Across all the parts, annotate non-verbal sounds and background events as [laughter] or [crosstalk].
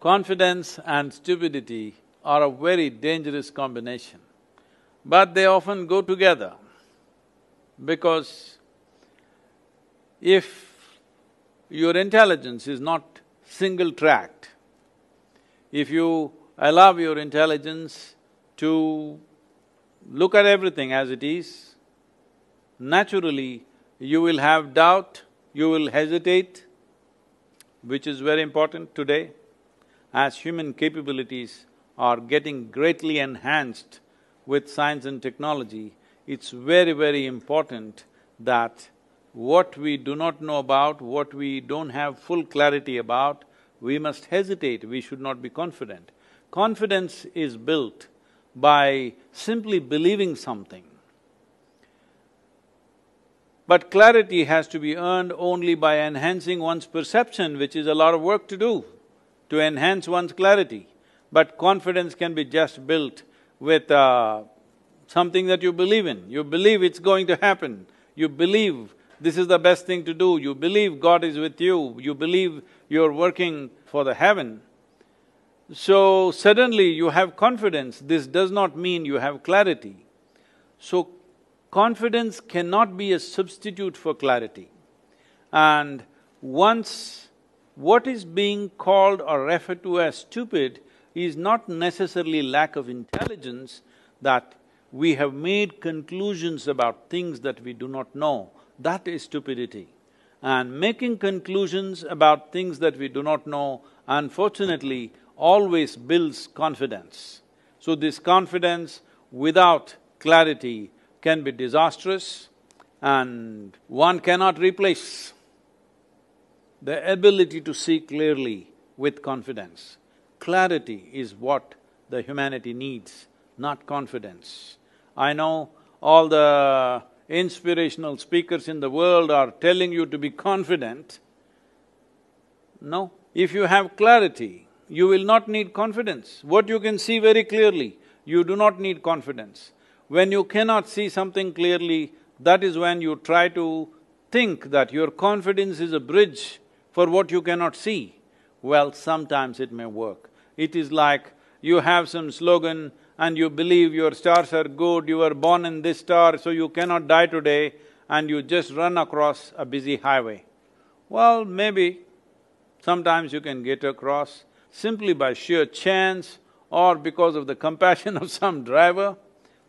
Confidence and stupidity are a very dangerous combination, but they often go together because if your intelligence is not single-tracked, if you allow your intelligence to look at everything as it is, naturally you will have doubt, you will hesitate, which is very important today, as human capabilities are getting greatly enhanced with science and technology, it's very, very important that what we do not know about, what we don't have full clarity about, we must hesitate, we should not be confident. Confidence is built by simply believing something. But clarity has to be earned only by enhancing one's perception, which is a lot of work to do, to enhance one's clarity. But confidence can be just built with uh, something that you believe in. You believe it's going to happen, you believe this is the best thing to do, you believe God is with you, you believe you're working for the heaven. So suddenly you have confidence, this does not mean you have clarity. So confidence cannot be a substitute for clarity. And once what is being called or referred to as stupid is not necessarily lack of intelligence, that we have made conclusions about things that we do not know, that is stupidity. And making conclusions about things that we do not know, unfortunately, always builds confidence. So this confidence without clarity can be disastrous and one cannot replace the ability to see clearly with confidence. Clarity is what the humanity needs, not confidence. I know all the inspirational speakers in the world are telling you to be confident. No, if you have clarity, you will not need confidence. What you can see very clearly, you do not need confidence. When you cannot see something clearly, that is when you try to think that your confidence is a bridge for what you cannot see. Well, sometimes it may work. It is like you have some slogan, and you believe your stars are good, you were born in this star, so you cannot die today, and you just run across a busy highway. Well, maybe sometimes you can get across simply by sheer chance or because of the compassion [laughs] of some driver,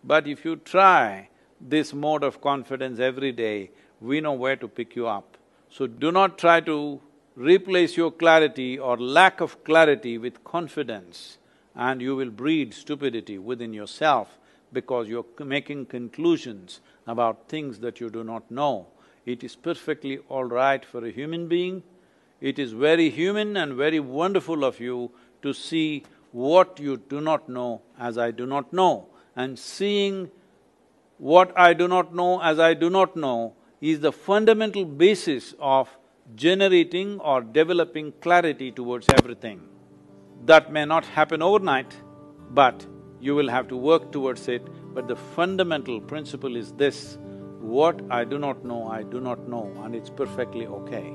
but if you try this mode of confidence every day, we know where to pick you up. So do not try to replace your clarity or lack of clarity with confidence and you will breed stupidity within yourself because you're making conclusions about things that you do not know. It is perfectly all right for a human being, it is very human and very wonderful of you to see what you do not know as I do not know. And seeing what I do not know as I do not know is the fundamental basis of generating or developing clarity towards everything. That may not happen overnight, but you will have to work towards it. But the fundamental principle is this, what I do not know, I do not know and it's perfectly okay.